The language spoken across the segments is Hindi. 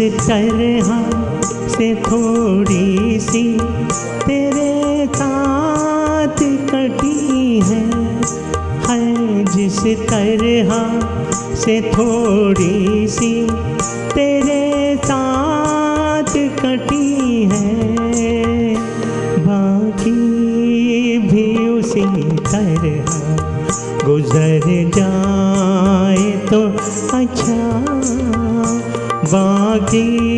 तरह से थोड़ी सी तेरे साथ कटी है है जिस तरह से थोड़ी सी तेरे see.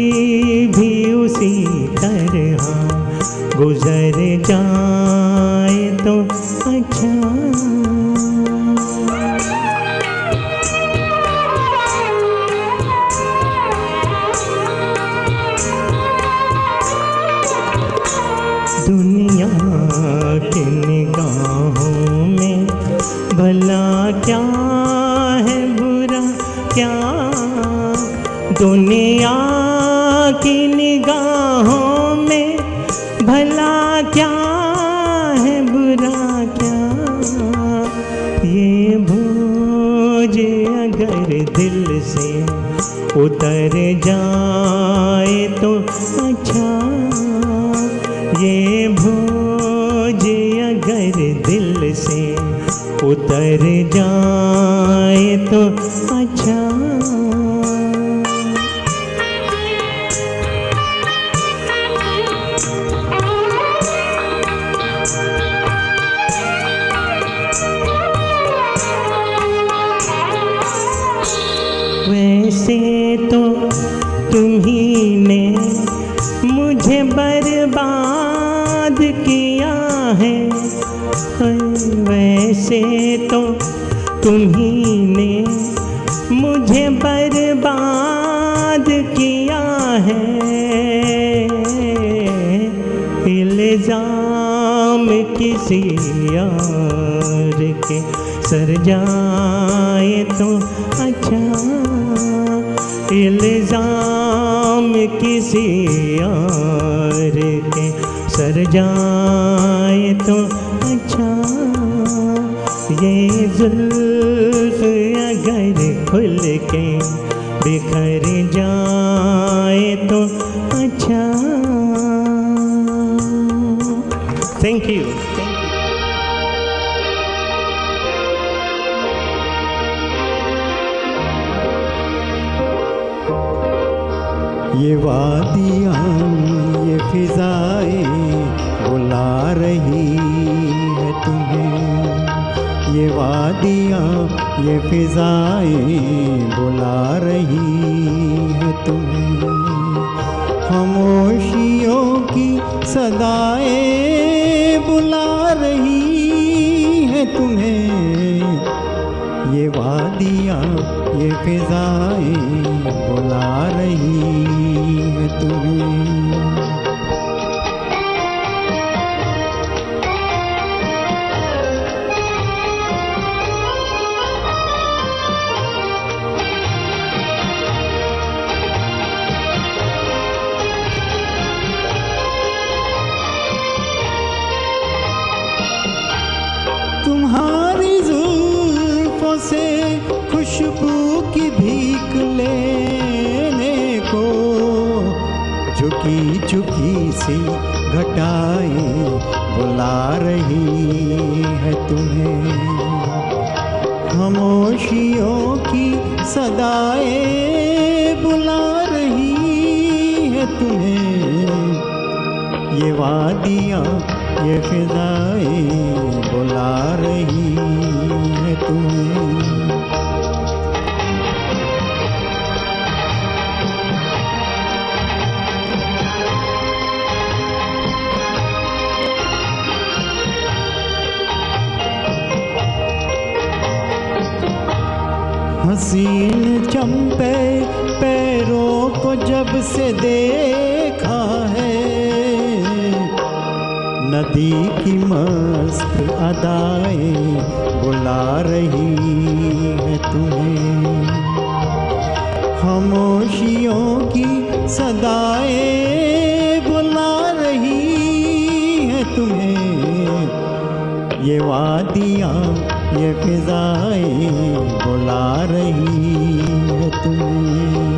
से उतर जाए तो अच्छा। ये भोज अगर दिल से उतर जाए जाए तो अच्छा। इल्ज़ाम किसी यार के सर जाए तो अच्छा। ये जुल्फ अगर खुल के बिखर जाए तो वादियाँ ये फिजाएँ बुला रही है तुम्हें। ये वादियाँ ये फिजाएँ बुला रही है तुम्हें। खामोशियों की सदाएँ बुला रही है तुम्हें। ये वादियाँ ये फिजाएँ बुला रही है नदी की मस्त अदाएँ बुला रही है तुम्हें। खामोशियों की सदाएँ बुला रही है तुम्हें। ये वादियाँ, ये फिजाएँ बुला रही है तुम्हें।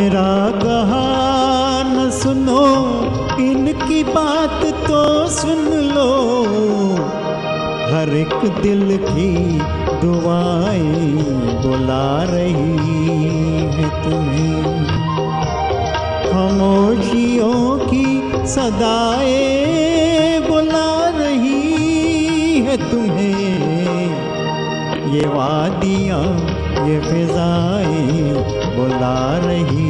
मेरा कहा न सुनो, इनकी बात तो सुन लो। हर एक दिल की दुआएँ बुला रही है तुम्हें। खामोशियों की सदाएँ बुला रही है तुम्हें। ये वादियाँ, ये फिजाएँ बुला रही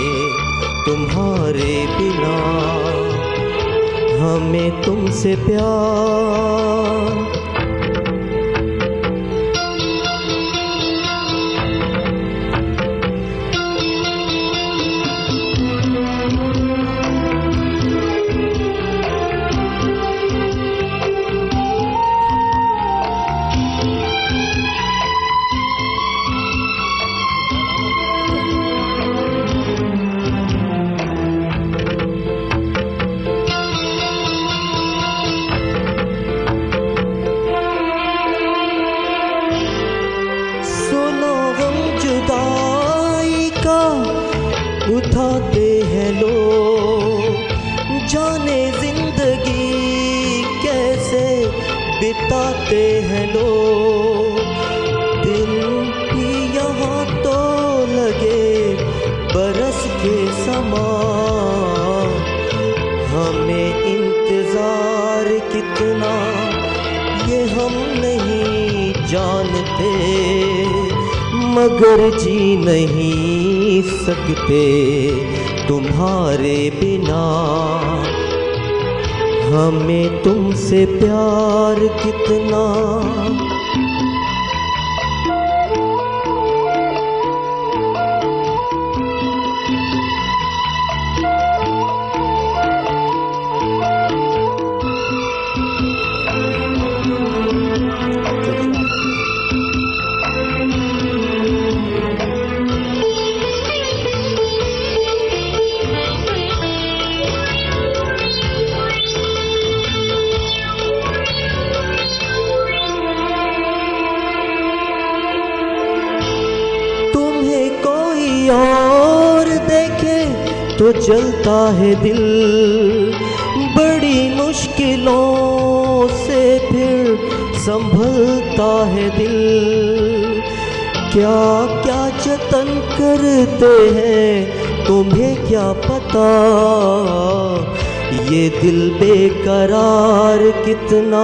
तुम्हारे बिना हमें तुमसे प्यार जलता है दिल बड़ी मुश्किलों से फिर संभलता है दिल। क्या क्या जतन करते हैं, तुम्हें क्या पता? ये दिल बेकरार कितना,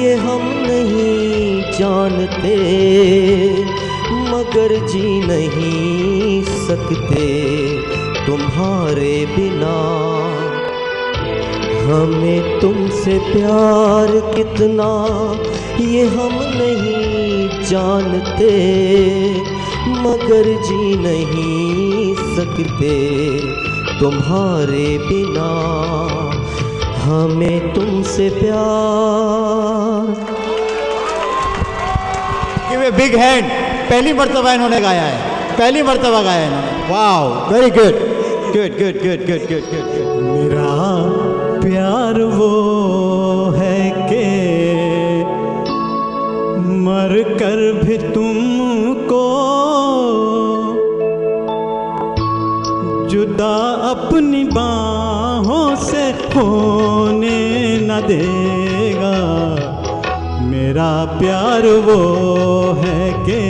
ये हम नहीं जानते। मगर जी नहीं सकते। तुम्हारे बिना। हमें तुमसे प्यार कितना, ये हम नहीं जानते। मगर जी नहीं सकते तुम्हारे बिना। हमें तुमसे प्यार। गिव ए बिग हैंड पहली मर्तबा इन्होंने गाया है। पहली मर्तबा गाया है wow very good good, good, good, good, good, good, good. मेरा प्यार वो है के मर कर भी तुमको जुदा अपनी बाहों से होने न देगा मेरा प्यार वो है के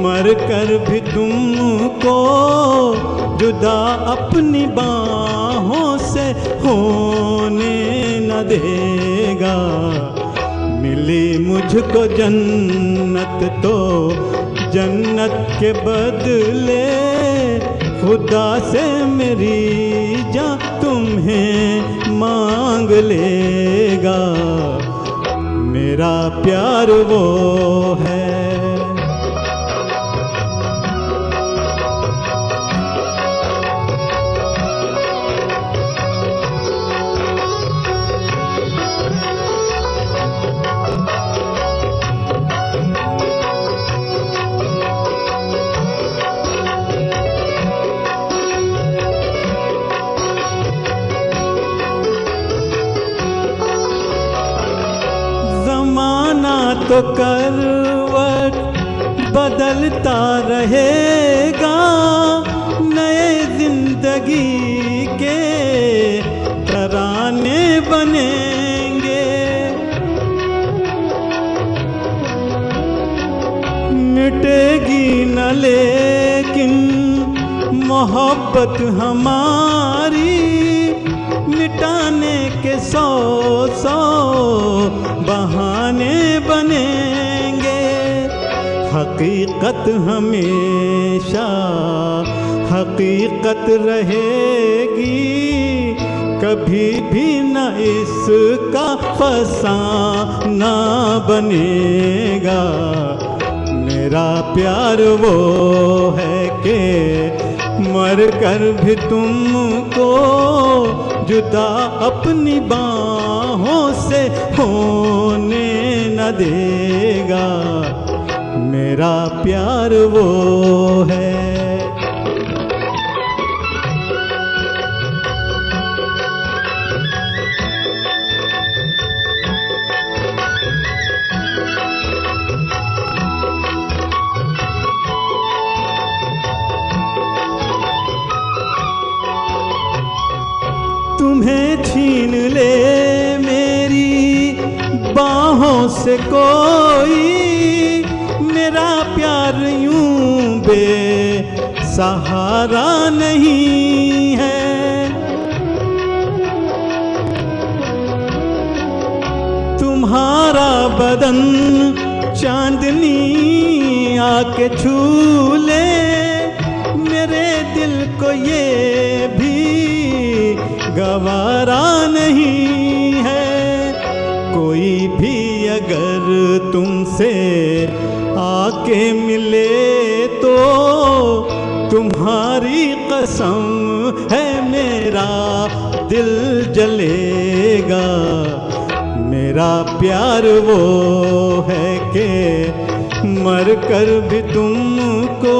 मर कर भी तुमको जुदा अपनी बाहों से होने न देगा। मिली मुझको जन्नत तो जन्नत के बदले खुदा से मेरी जा तुम्हें मांग लेगा। मेरा प्यार वो है तो करवट बदलता रहेगा नए ज़िंदगी के तराने बनेंगे। मिटेगी न लेकिन मोहब्बत हमारी मिटाने के सौ सौ बहाने बनेंगे। हकीकत हमेशा, हकीकत रहेगी। कभी भी न इसका फसाना बनेगा। मेरा प्यार वो है के मर कर भी तुमको जुदा अपनी बाहों से होने न देगा। मेरा प्यार वो है। कोई मेरा प्यार यूँ बे सहारा नहीं है। तुम्हारा बदन चांदनी आके छू ले, मेरे दिल को ये भी गवारा नहीं। तुमसे आके मिले तो तुम्हारी कसम है मेरा दिल जलेगा। मेरा प्यार वो है के मर कर भी तुमको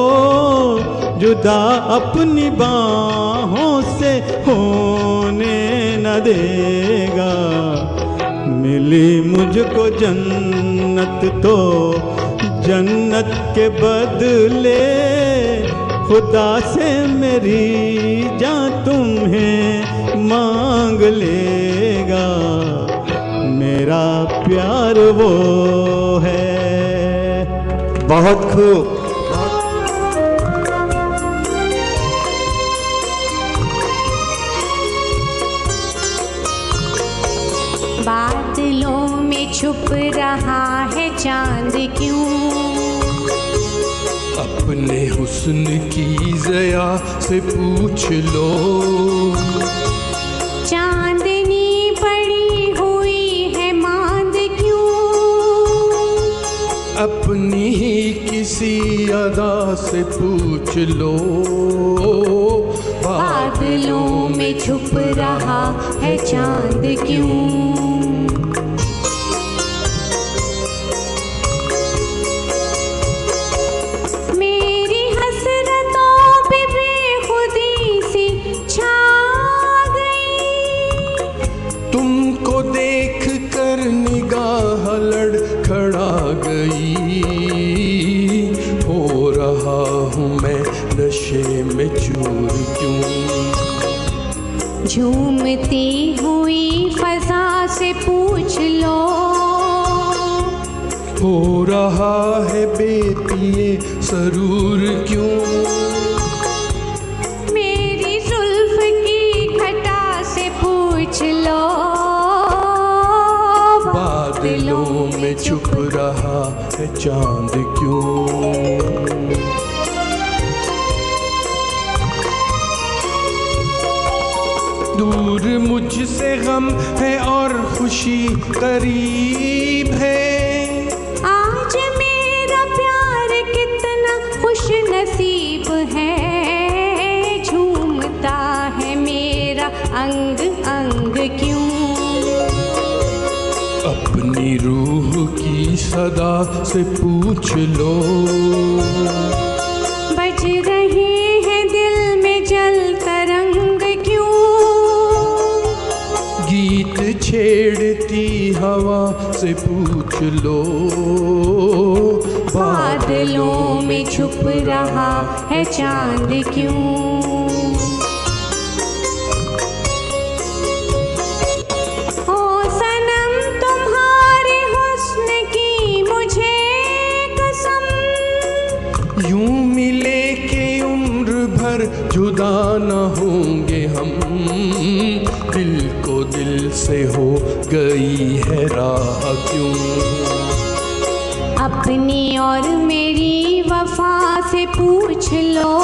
जुदा अपनी बाहों से होने न देगा। मिली मुझको जन्नत तो जन्नत के बदले खुदा से मेरी जा तुम्हें मांग लेगा। मेरा प्यार वो है। बहुत खूब। बादलों में छुप रहा है चाँद क्यों? अपने हुस्न की जया से पूछ लो। चांदनी पड़ी हुई है मांद क्यों? अपनी ही किसी अदा से पूछ लो। बादलों में छुप रहा है चाँद क्यों? झूमती हुई फजा से पूछ लो। हो रहा है बेपिए सरूर क्यों? मेरी जुल्फ की घटा से पूछ लो। बादलों में छुप रहा है चाँद क्यों? दूर मुझसे गम है और खुशी करीब है। आज मेरा प्यार कितना खुश नसीब है झूमता है मेरा अंग अंग क्यों? अपनी रूह की सदा से पूछ लो। हवा से पूछ लो। बादलों में छुप रहा है चाँद क्यों? मिले के उम्र भर जुदा न होंगे हम। दिल को दिल से हो गई है राह क्यों? अपनी और मेरी वफा से पूछ लो।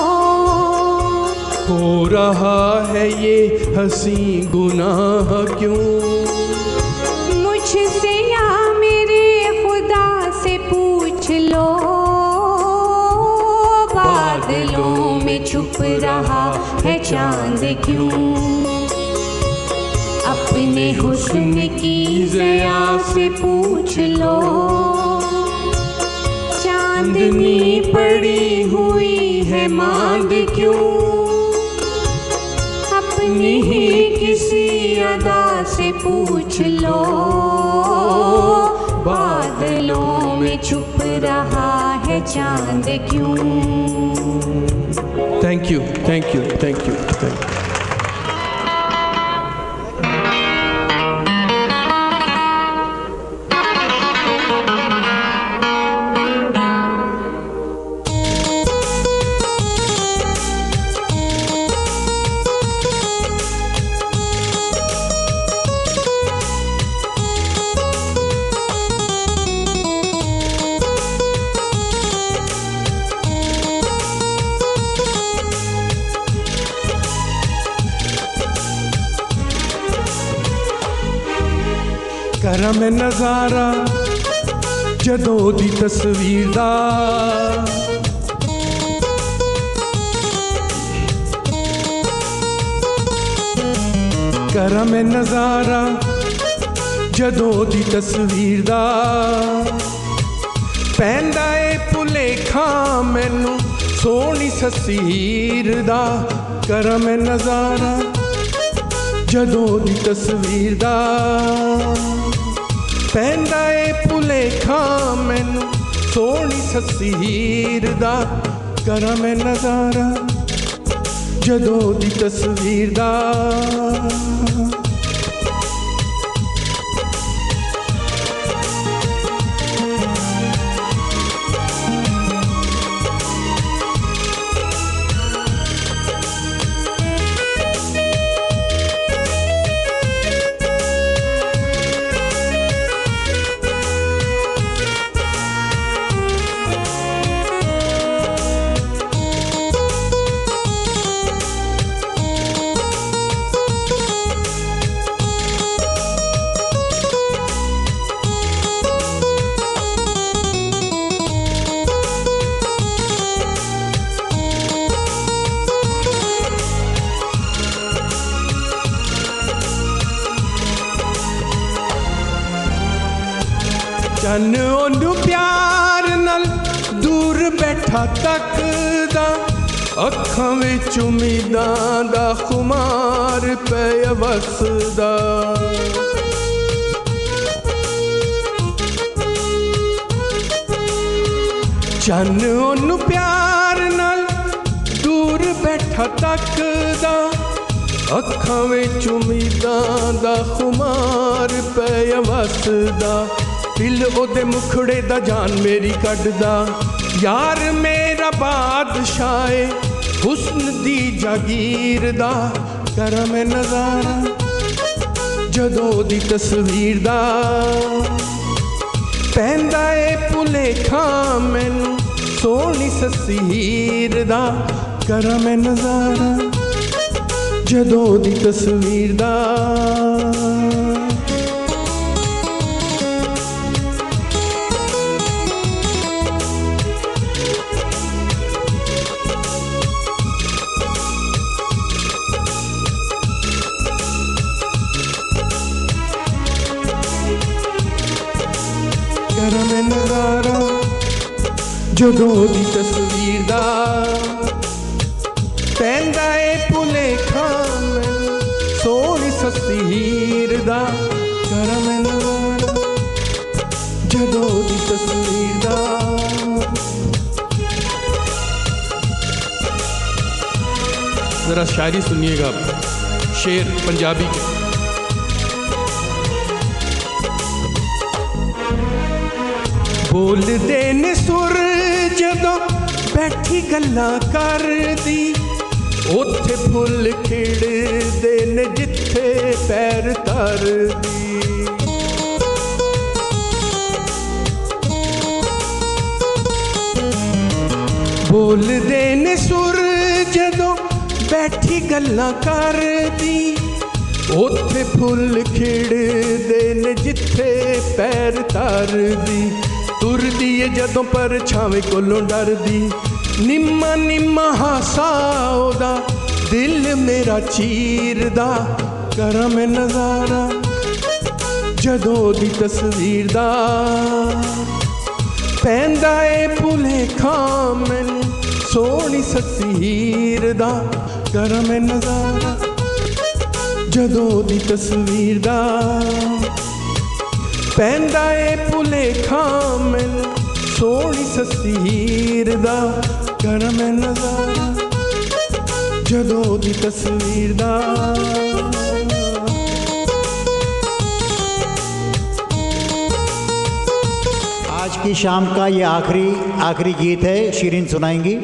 हो रहा है ये हँसी गुनाह क्यों? मुझसे या मेरे खुदा से पूछ लो। बादलों में छुप रहा है चाँद क्यों? अपने हुस्न की जया से पूछ लो। चांदनी पड़ी हुई है मांद क्यों? अपनी ही किसी अदा से पूछ लो। बादलों में छुप रहा है चाँद क्यों? Thank you thank you thank you thank you ਨਜ਼ਾਰਾ ਜਦੋਂ ਦੀ ਤਸਵੀਰ ਦਾ। ਕਰਮ ਨਜ਼ਾਰਾ ਜਦੋਂ ਦੀ ਤਸਵੀਰ ਦਾ। ਪੈਂਦਾ ਏ ਭੁਲੇਖਾ ਮੈਨੂੰ ਸੋਹਣੀ ਸਸੀਰ ਦਾ। ਕਰਮ ਨਜ਼ਾਰਾ ਜਦੋਂ ਦੀ ਤਸਵੀਰ ਦਾ। ਪੈਂਦਾ ਏ ਭੁਲੇਖਾ ਮੈਨੂੰ। ਸੋਹਣੀ ਸਸੀਰ ਦਾ ਕਰਾਂ ਮੈਂ ਨਜ਼ਾਰਾ। ਜਦੋਂ ਦੀ ਤਸਵੀਰ ਦਾ ਚੰਨ ਉਹਨੂੰ ਪਿਆਰ ਨਾਲ ਦੂਰ ਬੈਠਾ ਤੱਕਦਾ, ਅੱਖਾਂ ਵਿੱਚ ਉਮੀਦਾਂ ਦਾ ਖੁਮਾਰ ਪਿਆ ਵਸਦਾ। ਦਿਲ ਉਹਦੇ ਮੁਖੜੇ ਦਾ ਜਾਨ ਮੇਰੀ ਕੱਢਦਾ। ਯਾਰ ਮੇਰਾ ਬਾਦਸ਼ਾਹ ਏ, ਹੁਸਨ ਦੀ ਜਾਗੀਰ ਦਾ। ਕਰਾਂ ਨਜ਼ਾਰਾ ਜਦੋਂ ਦੀ ਤਸਵੀਰ ਦਾ। ਪੈਂਦਾ ਏ ਭੁਲੇਖਾ ਮੈਨੂੰ ਸੋਹਣੀ ਸਸੀਰ ਦਾ। करा मैं नज़ारा जदों की तस्वीर दा। करा मैं नज़ारा जदों दी तस्वीर दा। ਪੈਂਦਾ ਏ ਭੁਲੇਖਾ ਮੈਨੂੰ ਸੋਹਣੀ ਸੱਸੀ ਹੀਰ ਦਾ ਕਰਾਂ ਮੈਂ ਨਜ਼ਾਰਾ ਜਦੋਂ ਦੀ ਤਸਵੀਰ ਦਾ ज़रा शायरी सुनिएगा आप शेर पंजाबी के ਬੋਲਦੇ ਨੇ ਸੁਰ ਜਦੋਂ ਬੈਠੀ ਗੱਲਾਂ ਕਰਦੀ ਉੱਥੇ ਫੁੱਲ ਖਿੜਦੇ ਨੇ ਜਿੱਥੇ ਪੈਰ ਧਰਦੀ। ਬੋਲਦੇ ਨੇ ਸੁਰ ਜਦੋਂ ਬੈਠੀ ਗੱਲਾਂ ਕਰਦੀ। ਉੱਥੇ ਫੁੱਲ ਖਿੜਦੇ ਨੇ ਜਿੱਥੇ ਪੈਰ ਧਰਦੀ। ਤੁਰਦੀ ਏ ਜਦੋਂ ਪਰਛਾਵੇਂ ਕੋਲੋਂ ਡਰਦੀ। ਨਿੰਮਾ ਨਿੰਮਾ ਹਾਸਾ ਉਹਦਾ ਦਿਲ ਮੇਰਾ ਚੀਰਦਾ ਕਰਾਂ ਮੈਂ ਨਜ਼ਾਰਾ, ਜਦੋਂ ਦੀ ਤਸਵੀਰ ਦਾ। ਪੈਂਦਾ ਏ ਭੁਲੇਖਾ ਮੈਨੂੰ, ਸੋਹਣੀ ਸੱਸੀ ਦਾ ਕਰਮ ਨਜ਼ਾਰਾ, ਜਦੋਂ ਦੀ ਤਸਵੀਰ ਦਾ। ਪੈਂਦਾ ਏ ਭੁਲੇਖਾ ਮੈਨੂੰ, ਸੋਹਣੀ ਸੱਸੀ ਹੀਰ ਦਾ ਕਰਾਂ ਨਜ਼ਾਰਾ ਜਦੋਂ ਦੀ ਤਸਵੀਰ ਦਾ आज की शाम का ये आखिरी आखिरी गीत है शीरिन सुनाएंगी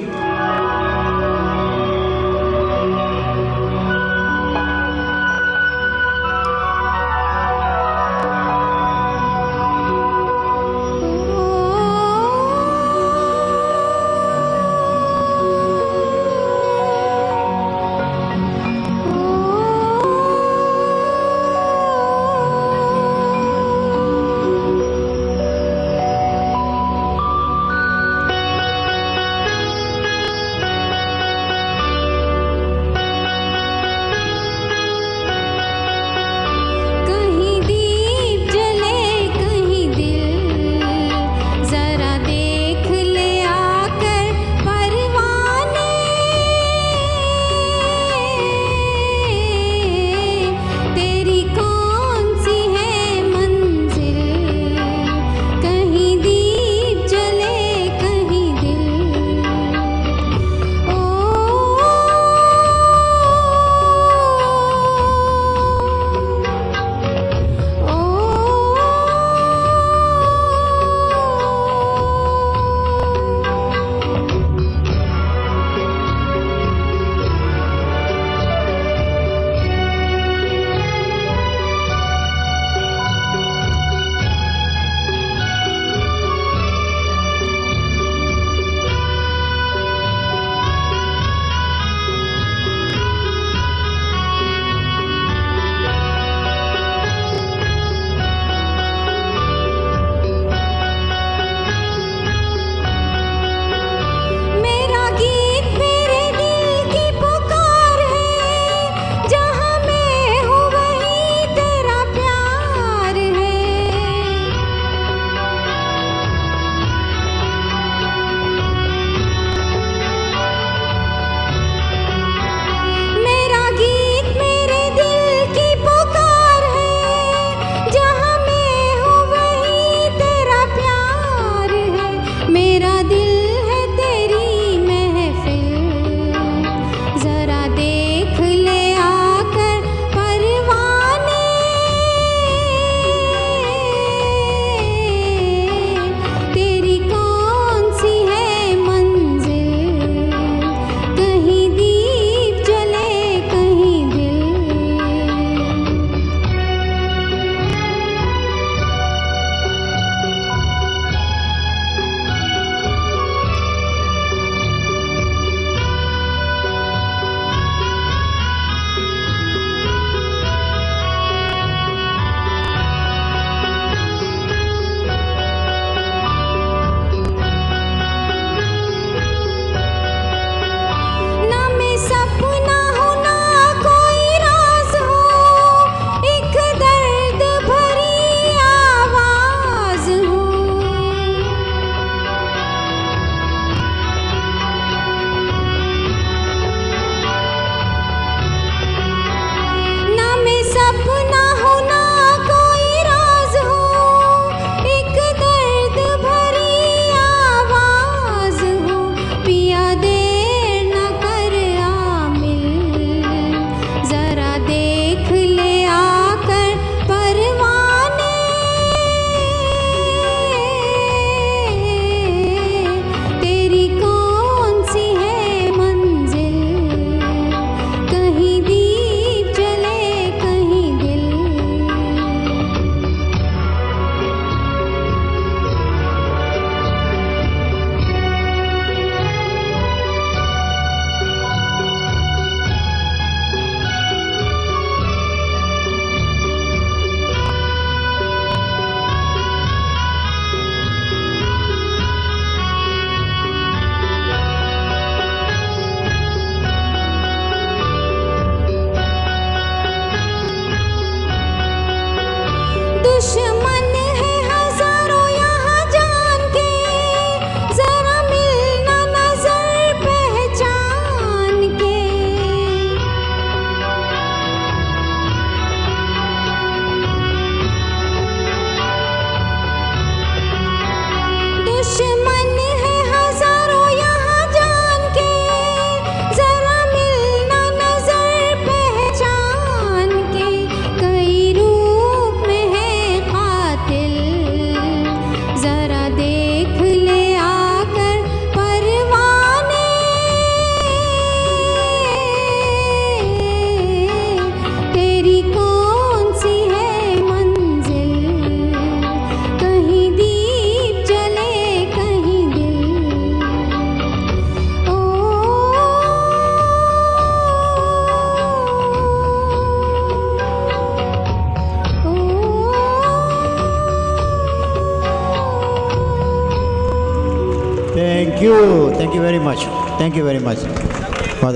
दुश्मन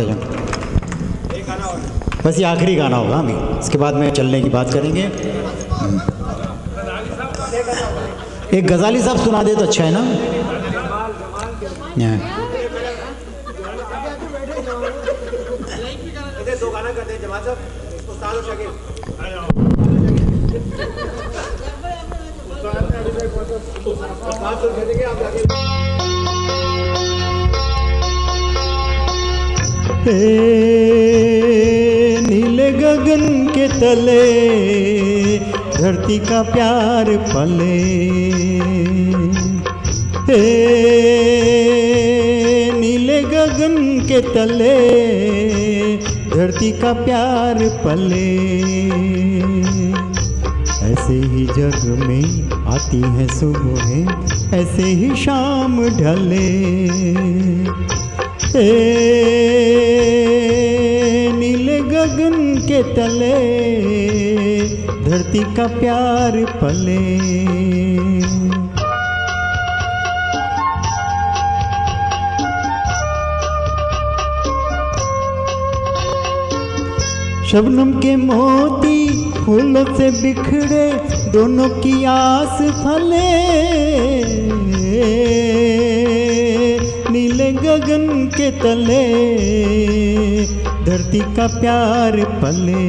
अच्छा बस ये आखिरी गाना होगा अभी। इसके बाद में चलने की बात करेंगे। एक गजाली साहब सुना दे तो अच्छा है ना? हाँ। नीले गगन के तले धरती का प्यार पले ए, नीले गगन के तले धरती का प्यार पले ऐसे ही जग में आती है सुबह ऐसे ही शाम ढले ए नीले गगन के तले धरती का प्यार पले। शबनम के मोती फूलों से बिखरे दोनों की आस फले। नीले गगन के तले, धरती का प्यार पले।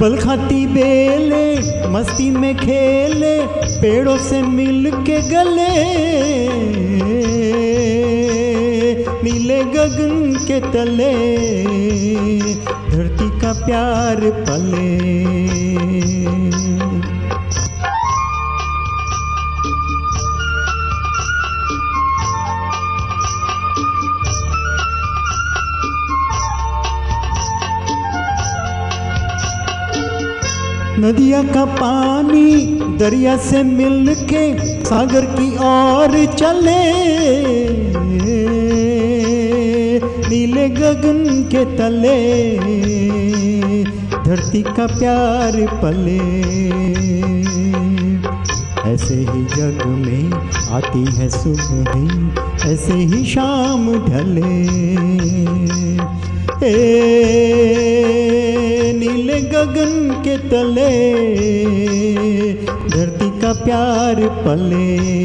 बल खाती बेले, मस्ती में खेले, पेड़ों से मिल के गले। नीले गगन के तले, धरती का प्यार पले। नदिया का पानी दरिया से मिल के सागर की ओर चले। के तले, धरती का प्यार पले। ऐसे ही जग में आती है सुबह, ऐसे ही शाम ढले। ए, नीले गगन के तले, धरती का प्यार पले।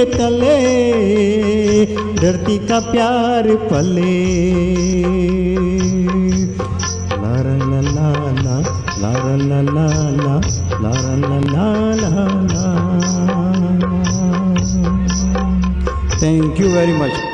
के तले, धरती का प्यार पले। ला ला ला ला ला ला ला ला ला ला थैंक यू वेरी मच